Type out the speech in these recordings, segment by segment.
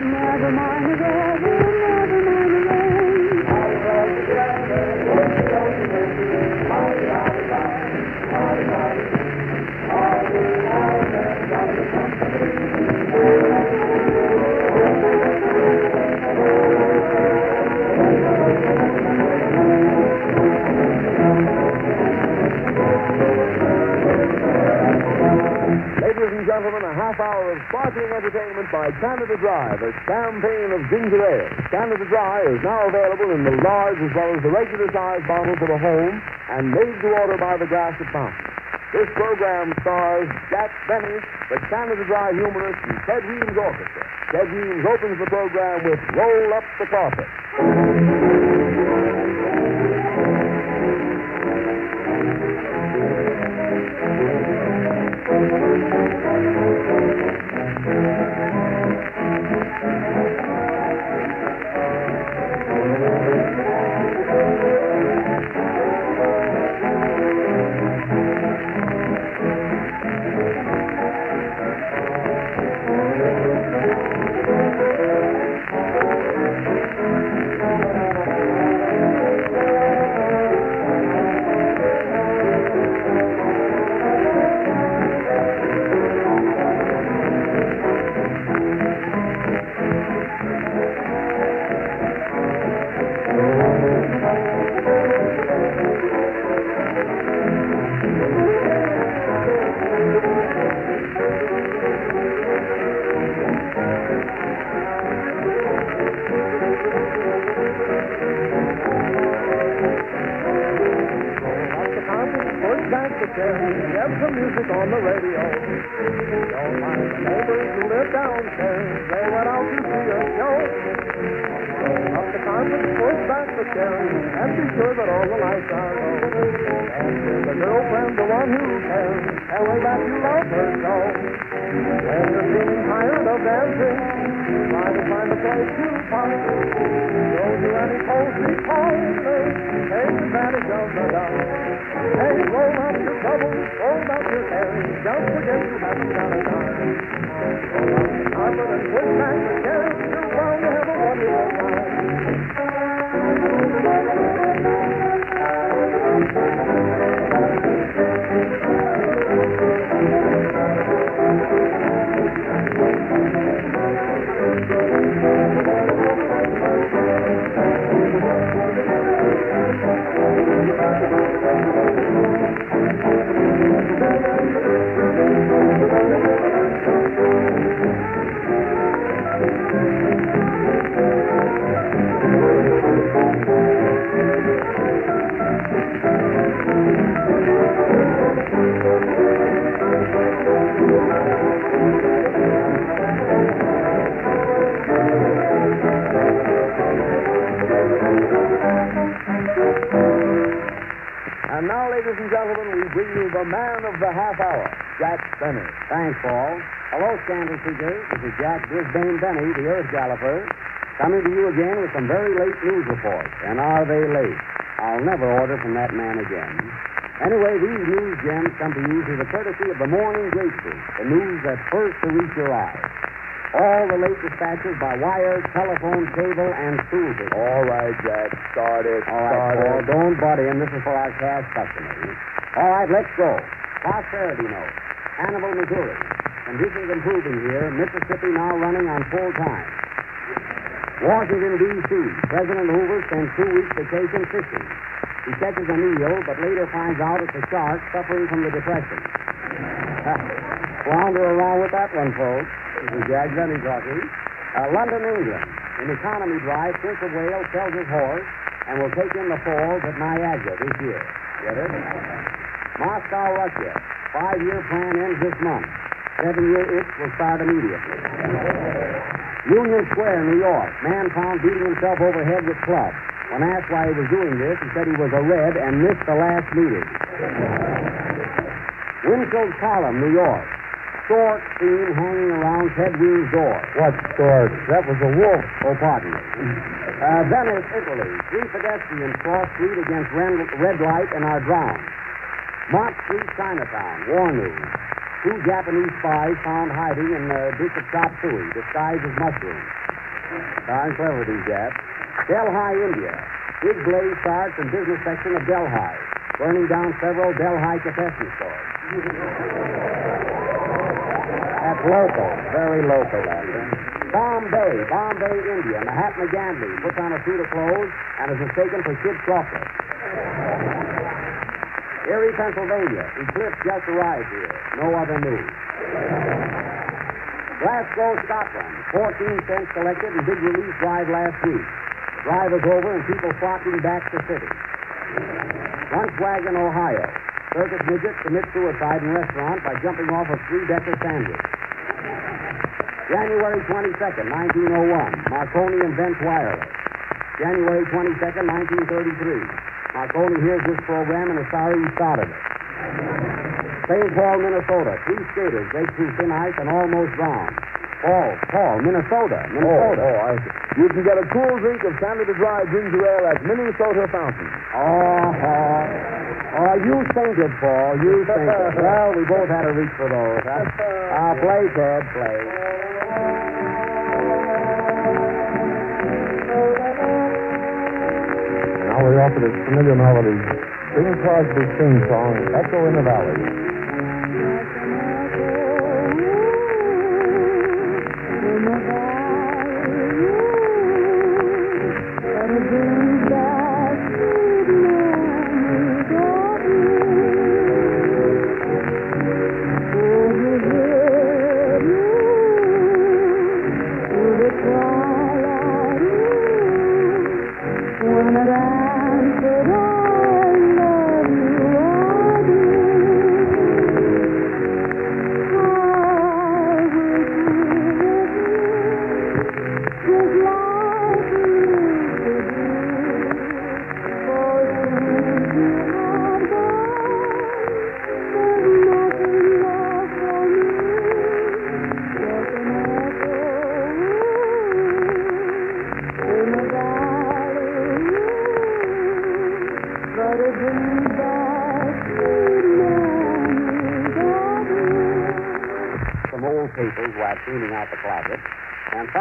Never mind half hour of sparkling entertainment by Canada Dry, the champagne of ginger ale. Canada Dry is now available in the large as well as the regular size bottle for the home and made to order by the glass at fountain. This program stars Jack Benny, the Canada Dry humorist, and Ted Weems Orchestra. Ted Weems opens the program with Roll Up the Carpet. The get some music on the radio. Don't mind the neighbors who live downstairs, they went out to see a show. Up the carpet, push back the chair, and be sure that all the lights are low. And with the girlfriend, the one who cares, and way back you love her so. When you're feeling tired of dancing, try to find a place to park. Any cozy corners, take advantage of the dark. Hey, roll out your troubles, roll out your cares, don't forget you haven't got a dime. Roll out the push back the chair, you're bound to have a wonderful time. And ladies and gentlemen, we bring you the man of the half hour, Jack Benny. Thanks, Paul. Hello, Scandal Seekers. This is Jack Brisbane Benny, the Earth Galloper, coming to you again with some very late news reports. And are they late? I'll never order from that man again. Anyway, these news gems come to you through the courtesy of the Morning Grapefruit, the news that's first to reach your eyes. All the late dispatches by wire, telephone, cable, and stool. All right, Jack, start it. All right, start Paul, it. don't butt in. This is for our cash customers. All right, let's go. Prosperity note. Hannibal, Missouri. Conditions improving here. Mississippi now running on full time. Washington, D.C. President Hoover spends two weeks vacation fishing. He catches an eel, but later finds out it's a shark suffering from the depression. Wander around with that one, folks. This is Jack Benny talking. Uh, London, England. In economy drive, Prince of Wales sells his horse and will take in the falls at Niagara this year. Get it? Moscow, Russia. Five-year plan ends this month. Seven-year itch will start immediately. Union Square, New York. Man found beating himself over head with club. When asked why he was doing this, he said he was a red and missed the last meeting. Winchell's Column, New York. Stork theme hanging around Ted Weems' door. What stork? That was a wolf. Oh, pardon me. Uh, Venice, Italy. Three pedestrians cross street against red, red light and are drowned. Mott Street, Chinatown, war news. Two Japanese spies found hiding in the uh, Bishop Chop Suey, disguised as mushrooms. Darn clever, these Japs. Delhi, India. Big blaze starts in business section of Delhi, burning down several Delhi confession stores. That's local, very local, that. Bombay, Bombay, India. Mahatma Gandhi puts on a suit of clothes and is mistaken for Kid Chocolate. Erie, Pennsylvania. Eclipse just arrived here. No other news. Glasgow, Scotland. 14 cents collected and big release drive last week. Drive is over and people flocking back to city. Lunch wagon, Ohio. Circus midget commits suicide in restaurant by jumping off a three-decker sandwich. January 22nd, 1901. Marconi invents wireless. January 22nd, 1933. Marconi hears this program and is sorry he started it. St. Paul, Minnesota. Three skaters break through thin ice and almost drown. Paul, Paul, Minnesota, Oh, Minnesota. oh, I see. You can get a cool drink of Canada Dry ginger ale at Minnesota Fountain. Oh, oh, oh, you think it, Paul. You think it. Well, we both had to reach for those, huh? Ah, play, Ted, play. Now we offer this familiar melody, Bing Crosby sing song, Echo in the Valley.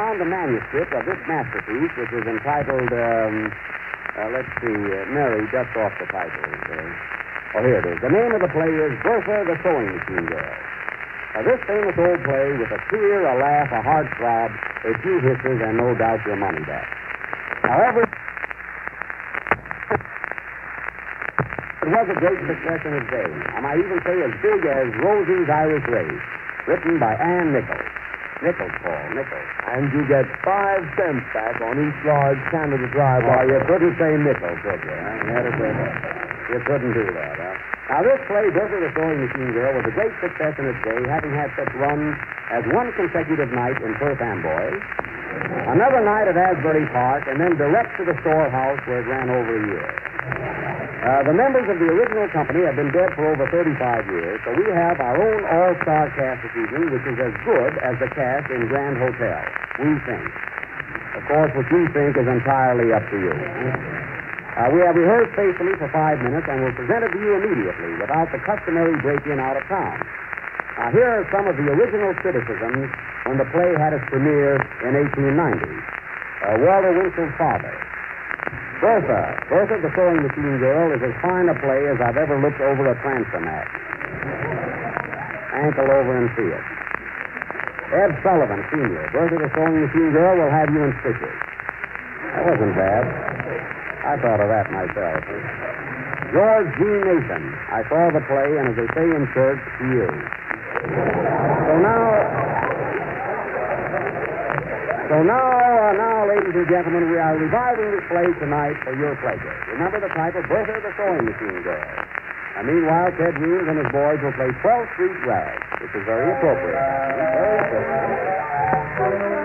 Found the manuscript of this masterpiece, which is entitled, um, uh, let's see, uh, Mary, just off the title. Uh, oh, here it is. The name of the play is Bertha the Sewing Machine Girl. Now, this famous old play with a tear, a laugh, a heart throb, a few hisses, and no doubt your money back. However, it was a great success in its day. I might even say as big as Rosie's Irish Race, written by Ann Nichols. Nichols, Paul, Nichols. And you get five cents back on each large Canada Dry bottle. you couldn't say Nichols, could you? You had to say that. You couldn't do that, huh? Now, this play, Bertha the Sewing Machine Girl, was a great success in its day, having had such runs as one consecutive night in Perth Amboy, another night at Asbury Park, and then direct to the storehouse where it ran over a year. Uh, the members of the original company have been dead for over 35 years, so we have our own all-star cast this evening, which is as good as the cast in Grand Hotel. We think. Of course, what you think is entirely up to you. Uh, we have rehearsed faithfully for five minutes and will present it to you immediately without the customary break-in out of town. Now, here are some of the original criticisms when the play had its premiere in 1890. Uh, Walter Winchell's father. Bertha, Bertha the Sewing Machine Girl is as fine a play as I've ever looked over a transom at. Ankle over and see it. Ed Sullivan, Sr., Bertha the Sewing Machine Girl will have you in stitches. That wasn't bad. I thought of that myself. George G. Nathan. I saw the play, and as they say in church, to you. So now, so now, uh, now, ladies and gentlemen, we are reviving this play tonight for your pleasure. Remember the title, Bertha the Sewing Machine Girl. And meanwhile, Ted Weems and his boys will play 12th Street Rag, which is very appropriate. Very appropriate.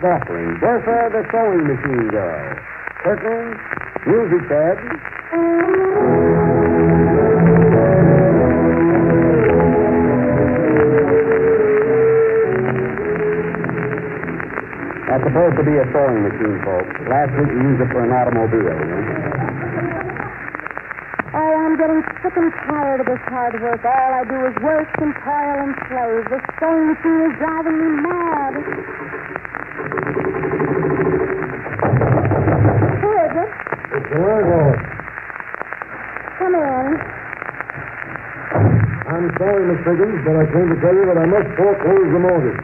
Dramatic offering, Bertha the Sewing Machine Girl. Curtain, music bed. That's supposed to be a sewing machine, folks. Last week we used it for an automobile. You know? Oh, I'm getting sick and tired of this hard work. All I do is work and toil and slave. This sewing machine is driving me mad. Who is it? It's the landlord. Come in. I'm sorry, but I came to tell you that I must foreclose the mortgage.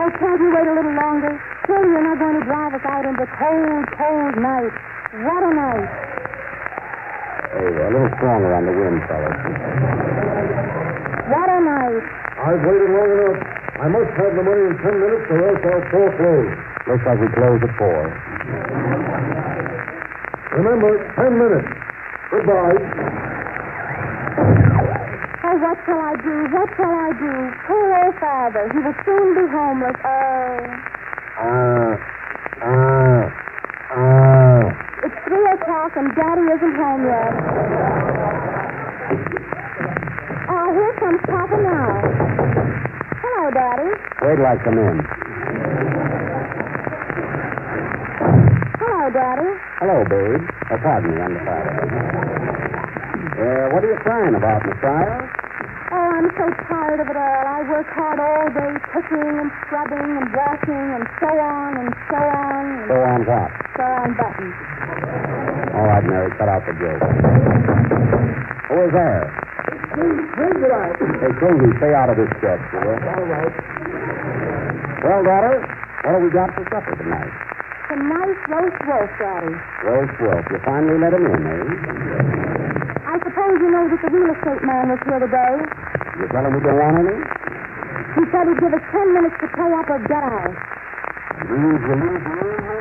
Oh, can't you wait a little longer? Surely you're not going to drive us out into cold, cold night. What a night. Hey, a little stronger on the wind, fellas. What a night. I've waited long enough. I must have the money in ten minutes or else I'll foreclose. Looks like we close at four. Remember, ten minutes. Goodbye. Oh, what shall I do? What shall I do? Poor old father. He will soon be homeless. Oh. Ah, ah, ah. It's three o'clock and Daddy isn't home yet. Oh, here comes Papa now. Hello, Daddy. Wait till I come in. Hello, Daddy. Hello, babe. Oh, pardon me, I'm the father. Uh, what are you crying about? Oh, I'm so tired of it all. I work hard all day cooking and scrubbing and washing and so on and so on and So on what? so on buttons. All right, Mary, cut out the joke. Who is there? Bring it out. Hey, Susie, stay out of this sketch, will you? All right. Well, daughter, what have we got for supper tonight? A nice roast wolf, Daddy. Roast wolf. You finally let him in, eh? I suppose you know that the real estate man was here today. You tell him we don't want any? He said he'd give us ten minutes to pay up or get out. Lose, you lose,